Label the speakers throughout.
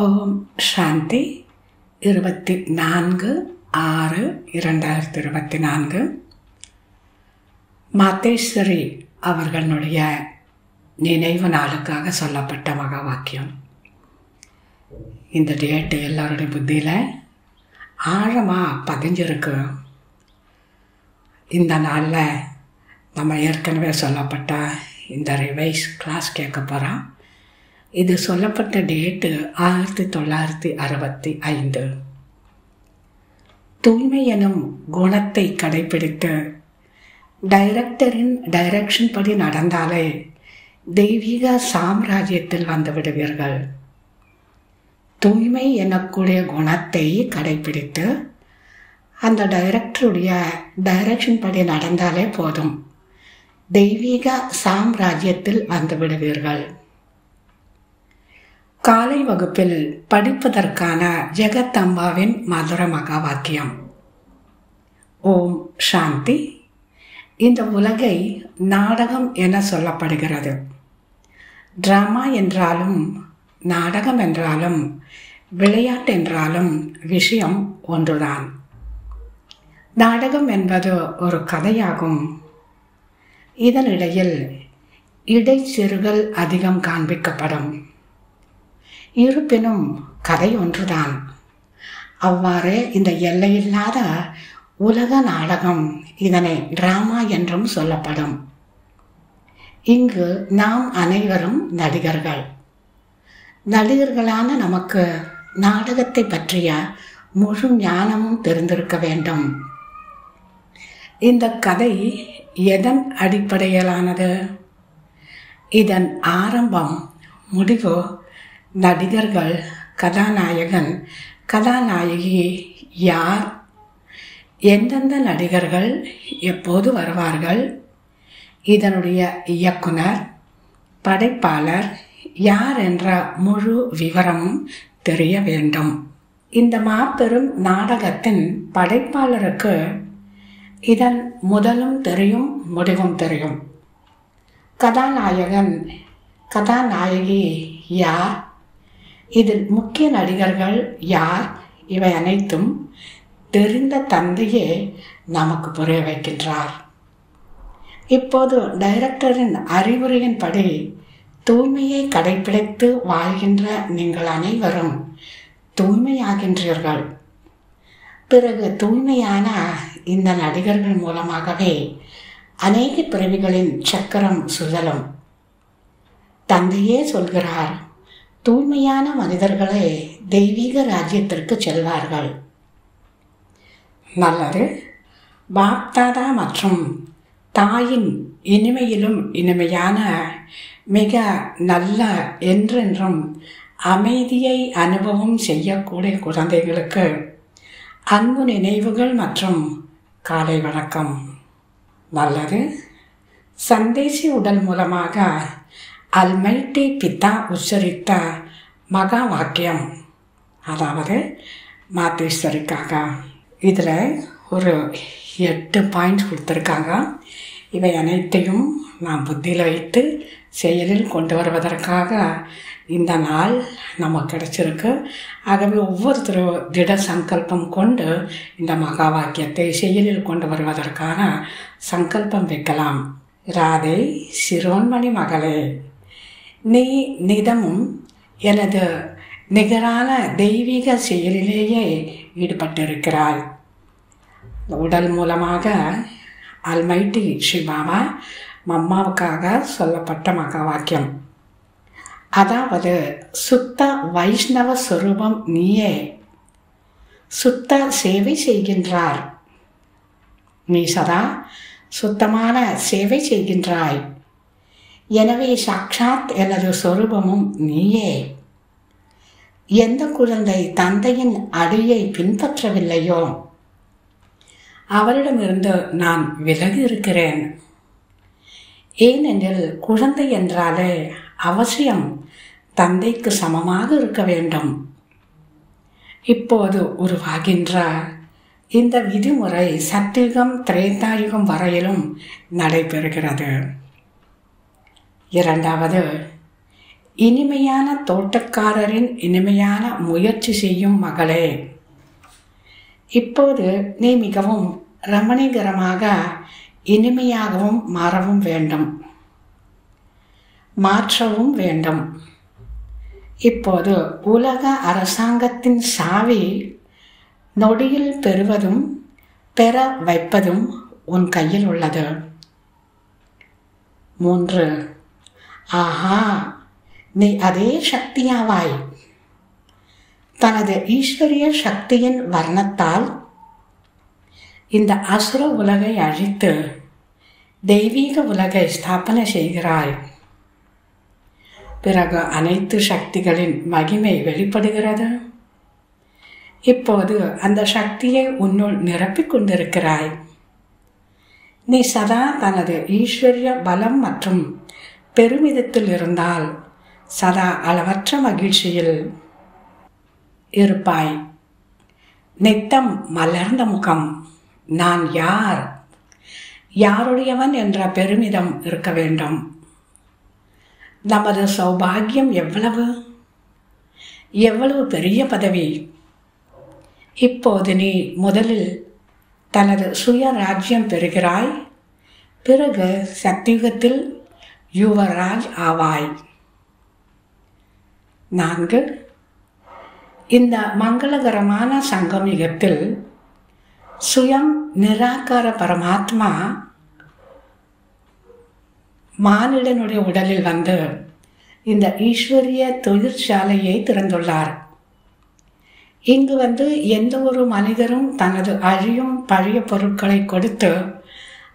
Speaker 1: ஓம் சாந்தி இருபத்தி நான்கு ஆறு இரண்டாயிரத்தி இருபத்தி நான்கு. மாத்தேஸ்வரி அவர்களுடைய நினைவு நாளுக்காக சொல்லப்பட்ட மகா வாக்கியம். இந்த டேட்டு எல்லாருடைய புத்தியில் ஆழமாக பதிஞ்சிருக்கு. இந்த நாளில் நம்ம ஏற்கனவே சொல்லப்பட்ட இந்த ரிவைஸ் கிளாஸ் கேட்க போகிறோம் இது சொல்லப்பட்ட டேட்டு ஆயிரத்தி தொள்ளாயிரத்தி அறுபத்தி ஐந்து. தூய்மை எனும் குணத்தை கடைபிடித்து டைரக்டரின் டைரக்ஷன் படி நடந்தாலே தெய்வீக சாம்ராஜ்யத்தில் வந்து விடுவீர்கள். தூய்மை எனக்கூடிய குணத்தை கடைபிடித்து அந்த டைரக்டருடைய டைரக்ஷன் படி நடந்தாலே போதும். தெய்வீக சாம்ராஜ்யத்தில் வந்து விடுவீர்கள். காலை வகுப்பில் படிப்பதற்கான ஜெகத்தம்பாவின் மதுர மகா வாக்கியம். ஓம் சாந்தி. இந்த உலகை நாடகம் என சொல்லப்படுகிறது. டிராமா என்றாலும் நாடகம் என்றாலும் விளையாட்டு என்றாலும் விஷயம் ஒன்றுதான். நாடகம் என்பது ஒரு கதையாகும். இதனிடையில் இடைச்செருகல் அதிகம் காண்பிக்கப்படும். இருப்பினும் கதை ஒன்றுதான். அவ்வாறு இந்த எல்லையில்லாத உலக நாடகம் இதனை டிராமா என்றும் சொல்லப்படும். இங்கு நாம் அனைவரும் நடிகர்கள். நடிகர்களான நமக்கு நாடகத்தை பற்றிய முழு ஞானமும் தெரிந்திருக்க வேண்டும். இந்த கதை எதன் அடிப்படையிலானது? இதன் ஆரம்பம் முடிவு நடிகர்கள் கதாநாயகன் கதாநாயகி யார்? எந்தெந்த நடிகர்கள் எப்போது வருவார்கள்? இதனுடைய இயக்குனர் படைப்பாளர் யார் என்ற முழு விவரமும் தெரிய வேண்டும். இந்த மாபெரும் நாடகத்தின் படைப்பாளருக்கு இதன் முதலும் தெரியும் முடிவும் தெரியும். கதாநாயகன் கதாநாயகி யார்? இதில் முக்கிய நடிகர்கள் யார்? இவை அனைத்தும் தெரிந்த தந்தையே நமக்கு புரிய வைக்கின்றார். இப்போது டைரக்டரின் அறிவுரையின்படி தூய்மையை கடைபிடித்து வாழ்கின்ற நீங்கள் அனைவரும் தூய்மையாகின்றீர்கள். பிறகு தூய்மையான இந்த நடிகர்கள் மூலமாகவே அநேக பிறவிகளின் சக்கரம் சுழலும். தந்தையே சொல்கிறார் தூய்மையான மனிதர்களே தெய்வீக ராஜ்யத்திற்கு செல்வார்கள். நல்லது. பாப்தாதா மற்றும் தாயின் இனிமையிலும் இனிமையான மிக நல்ல என்றென்றும் அமைதியை அனுபவம் செய்யக்கூடிய குழந்தைகளுக்கு அன்பு நினைவுகள் மற்றும் காலை வணக்கம். நல்லது. சந்தேசி உடல் மூலமாக அல்மைட்டி பித்தா உச்சரித்த மகா வாக்கியம் அதாவது மாத்தீஸ்வரிக்காக. இதில் ஒரு எட்டு பாயிண்ட்ஸ் கொடுத்துருக்காங்க. இவை அனைத்தையும் நாம் புத்தியில் வைத்து செயலில் கொண்டு வருவதற்காக இந்த நாள் நமக்கு கிடைச்சிருக்கு. ஆகவே ஒவ்வொருத்தரும் திட சங்கல்பம் கொண்டு இந்த மகா வாக்கியத்தை செயலில் கொண்டு வருவதற்கான சங்கல்பம் வைக்கலாம். ராதை சிரோன்மணி மகளே. நீ நிதமும் எனது நிகரான தெய்வீக செயலிலேயே ஈடுபட்டிருக்கிறாள் உடல் மூலமாக அல்மைட்டி ஸ்ரீபாபா மம்மாவுக்காக சொல்லப்பட்ட மகா வாக்கியம் அதாவது சுத்த வைஷ்ணவ சுரூபம் நீயே. சுத்த சேவை செய்கின்றார். நீ சதா சுத்தமான சேவை செய்கின்றாய். எனவே சாக்ஷாத் எனது சொரூபமும் நீயே. எந்த குழந்தை தந்தையின் அடியை பின்பற்றவில்லையோ? அவரிடமிருந்து நான் விலகி இருக்கிறேன் ஏனெனில் குழந்தை என்றாலே அவசியம் தந்தைக்கு சமமாக இருக்க வேண்டும். இப்போது உருவாகின்ற இந்த விதிமுறை சத்தியுகம் திரேதாயுகம் வரையிலும் நடைபெறுகிறது. இரண்டாவது இனிமையான தோட்டக்காரரின் இனிமையான முயற்சி செய்யும் மகளே. இப்போது நீ மிகவும் ரமணீகரமாக இனிமையாகவும் மாறவும் வேண்டும். மாற்றவும் வேண்டும். இப்போது உலக அரசாங்கத்தின் சாவி நொடியில் பெறுவதும் பெற வைப்பதும் உன் கையில் உள்ளது. மூன்று ஆஹா நீ அதே சக்தியாவாய். தனது ஈஸ்வரிய சக்தியின் வர்ணத்தால் இந்த அசுர உலகை அழித்து தெய்வீக உலகை ஸ்தாபனை செய்கிறாய். பிறகு அனைத்து சக்திகளின் மகிமை வெளிப்படுகிறது. இப்போது அந்த சக்தியை உன்னுள் நிரப்பிக் கொண்டிருக்கிறாய். நீ சதா தனது ஈஸ்வரிய பலம் மற்றும் பெருமிதத்தில் இருந்தால் சதா அளவற்ற மகிழ்ச்சியில் இருப்பாய். நித்தம் மலர்ந்த முகம். நான் யார்? யாருடையவன் என்ற பெருமிதம் இருக்க வேண்டும். நமது சௌபாகியம் எவ்வளவு? எவ்வளவு பெரிய பதவி? இப்போது நீ முதலில் தனது சுய ராஜ்யம் பெறுகிறாய். பிறகு சத்தியுகத்தில் யுவராஜ் ஆவாய். நான்கு இந்த மங்களகரமான சங்கமிகத்தில் சுயம் நிராகார பரமாத்மா மானிடனுடைய உடலில் வந்து இந்த ஈஸ்வரிய தொழிற்சாலையை திறந்துள்ளார். இங்கு வந்து எந்த ஒரு மனிதரும் தனது அழியும் பழைய பொருட்களை கொடுத்து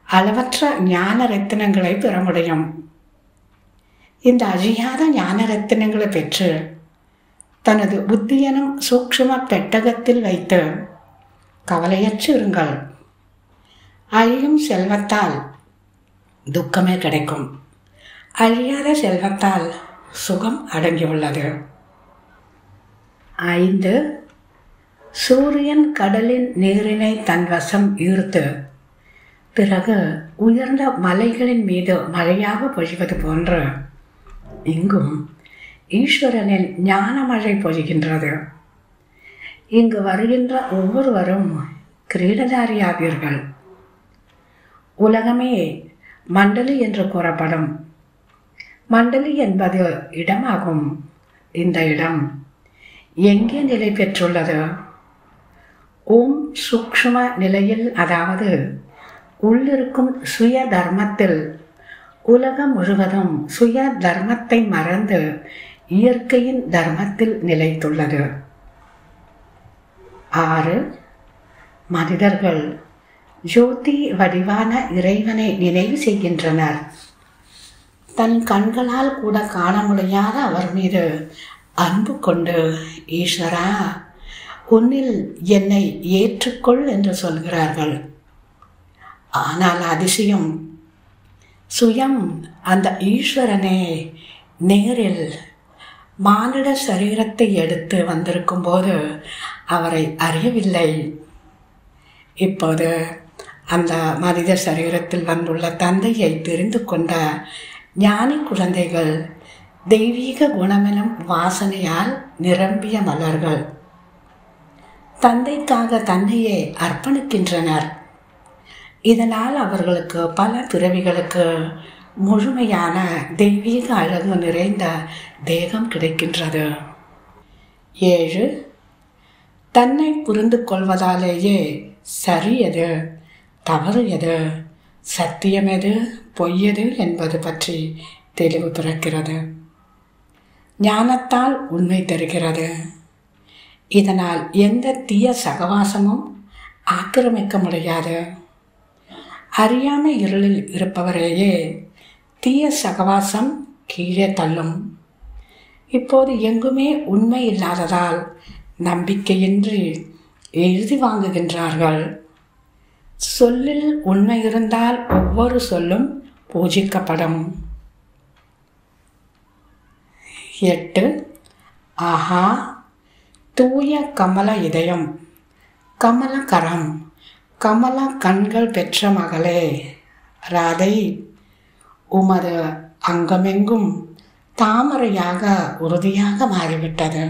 Speaker 1: அளவற்ற ஞான ரத்தினங்களை பெற முடியும். இந்த அழியாத ஞான ரத்தினங்களை பெற்று தனது புத்தியனும் சூக்ஷ்ம பெட்டகத்தில் வைத்து கவலையற்று இருங்கள். அழியும் செல்வத்தால் துக்கமே கிடைக்கும். அழியாத செல்வத்தால் சுகம் அடங்கியுள்ளது. ஐந்து. சூரியன் கடலின் நீரினை தன் வசம் ஈர்த்து பிறகு உயர்ந்த மலைகளின் மீது மழையாக பொழிவது போன்று இங்கும் ஈஸ்வரனின் ஞான மழை பொழிகின்றது. இங்கு வருகின்ற ஒவ்வொருவரும் கிரீடதாரியாவீர்கள். உலகமே மண்டலி என்று கூறப்படும். மண்டலி என்பது இடமாகும். இந்த இடம் எங்கே நிலை பெற்றுள்ளது? ஓம் சூக்ஷ்ம நிலையில் அதாவது உள்ளிருக்கும் சுய தர்மத்தில் உலகம் முழுவதும் சுய தர்மத்தை மறந்து இயற்கையின் தர்மத்தில் நிலைத்துள்ளது. ஆறு மனிதர்கள் ஜோதி வடிவான இறைவனை நினைவு செய்கின்றனர். தன் கண்களால் கூட காண முடியாத அவர் மீது அன்பு கொண்டு ஈஸ்வரா உன்னில் என்னை ஏற்றுக்கொள் என்று சொல்கிறார்கள். ஆனால் அதிசயம் சுயம் அந்த ஈஸ்வரனே நேரில் மானிட சரீரத்தை எடுத்து வந்திருக்கும் போது அவரை அறியவில்லை. இப்போது அந்த மனித சரீரத்தில் வந்துள்ள தந்தையை தெரிந்து கொண்ட ஞானி குழந்தைகள் தெய்வீக குணமெனும் வாசனையால் நிரம்பிய மலர்கள். தந்தைக்காக தன்னையே அர்ப்பணிக்கின்றனர். இதனால் அவர்களுக்கு பல பிறவிகளுக்கு முழுமையான தெய்வீக அழகு நிறைந்த தேகம் கிடைக்கின்றது. ஏழு தன்னை புரிந்து கொள்வதாலேயே சரி எது தவறு எது சத்தியம் எது பொய்யது என்பது பற்றி தெளிவு பிறக்கிறது. ஞானத்தால் உண்மை தருகிறது. இதனால் எந்த தீய சகவாசமும் ஆக்கிரமிக்க முடியாது. அறியாமை இருளில் இருப்பவரையே தீய சகவாசம் கீழே தள்ளும். இப்போது எங்குமே உண்மை இல்லாததால் நம்பிக்கையின்றி எழுதி வாங்குகின்றார்கள். சொல்லில் உண்மை இருந்தால் ஒவ்வொரு சொல்லும் பூஜிக்கப்படும். எட்டு ஆஹா தூய கமல இதயம் கமல கரம் கமல கண்கள் பெற்ற மகளே ராதை உமது அங்கமெங்கும் தாமரையாக உறுதியாக மாறிவிட்டது.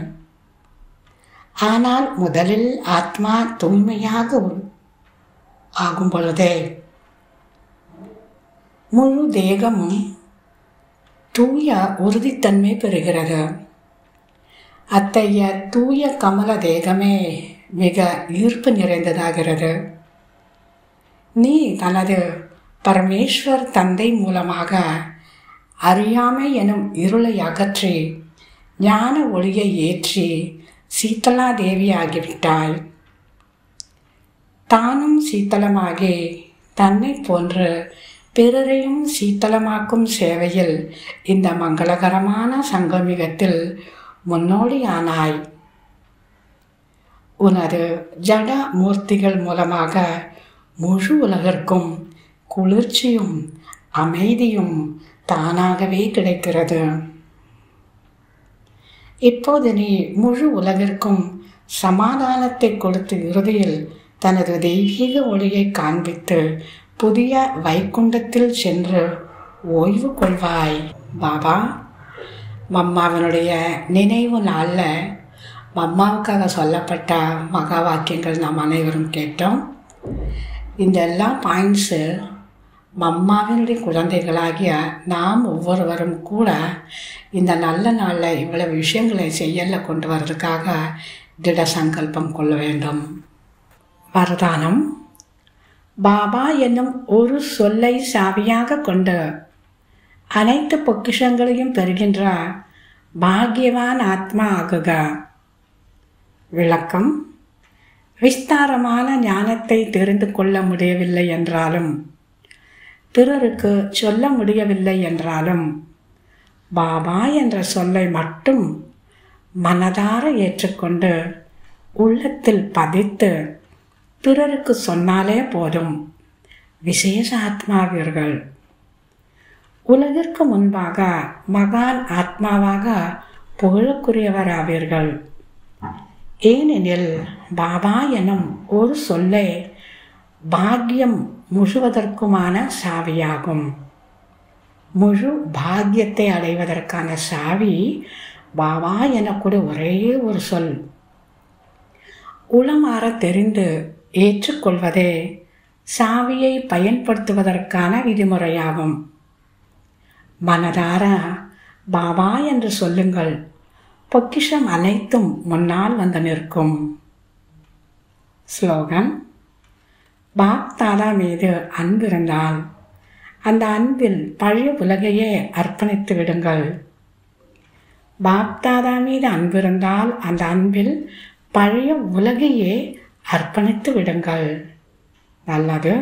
Speaker 1: ஆனால் முதலில் ஆத்மா தூய்மையாக ஆகும் பொழுதே முழு தேகமும் தூய உறுதித்தன்மை பெறுகிறது. அத்தகைய தூய கமல தேகமே மிக ஈர்ப்பு நிறைந்ததாகிறது. நீ தனது பரமேஸ்வர் தந்தை மூலமாக அறியாமை எனும் இருளை அகற்றி ஞான ஒளியை ஏற்றி சீத்தலா தேவியாகிவிட்டாய் தானும் சீத்தலமாகி தன்னை போன்று பிறரையும் சீத்தலமாக்கும் சேவையில் இந்த மங்களகரமான சங்கமிகத்தில் முன்னோடியானாய். உனது ஜட மூர்த்திகள் மூலமாக முழு உலகிற்கும் குளிர்ச்சியும் அமைதியும் தானாகவே கிடைக்கிறது. இப்போது நீ முழு உலகிற்கும் சமாதானத்தை கொடுத்து இறுதியில் தனது தெய்வீக ஒளியை காண்பித்து புதிய வைகுண்டத்தில் சென்று ஓய்வு கொள்வாய். பாபா மம்மாவினுடைய நினைவு நாளில் மம்மாவுக்காக சொல்லப்பட்ட மகா வாக்கியங்கள் நாம் அனைவரும் கேட்டோம். இந்த எல்லா பாயிண்ட்ஸு மம்மாவினுடைய குழந்தைகளாகிய நாம் ஒவ்வொருவரும் கூட இந்த நல்ல நாளில் இவ்வளவு விஷயங்களை செய்யல கொண்டு வர்றதுக்காக திட சங்கல்பம் கொள்ள வேண்டும். வரதானம். பாபா என்னும் ஒரு சொல்லை சாவியாக கொண்டு அனைத்து பொக்கிஷங்களையும் பெறுகின்ற பாக்கியவான் ஆத்மா ஆகுக. விளக்கம். விஸ்தாரமான ஞானத்தை தெரிந்து கொள்ள முடியவில்லை என்றாலும் பிறருக்கு சொல்ல முடியவில்லை என்றாலும் பாபா என்ற சொல்லை மட்டும் மனதார ஏற்றுக்கொண்டு உள்ளத்தில் பதித்து பிறருக்கு சொன்னாலே போதும். விசேஷ ஆத்மாவீர்கள். உலகிற்கு முன்பாக மகான் ஆத்மாவாக புகழுக்குரியவராவீர்கள். ஏனெனில் பாபா எனும் ஒரு சொல்லே பாக்கியம் முழுவதற்குமான சாவியாகும். முழு பாக்கியத்தை அடைவதற்கான சாவி பாபா எனக்கூட ஒரே ஒரு சொல். உளமாற தெரிந்து ஏற்றுக்கொள்வதே சாவியை பயன்படுத்துவதற்கான விதிமுறையாகும். மனதார பாபா என்று சொல்லுங்கள். பொக்கிஷம் அனைத்தும் முன்னால் வந்து நிற்கும். ஸ்லோகன் பாப் தாதா மீது அன்பு இருந்தால் அந்த அன்பில் பழைய உலகையே அர்ப்பணித்து விடுங்கள். பாப் தாதா மீது அன்பு இருந்தால் அந்த அன்பில் பழைய உலகையே அர்ப்பணித்து விடுங்கள். நல்லது.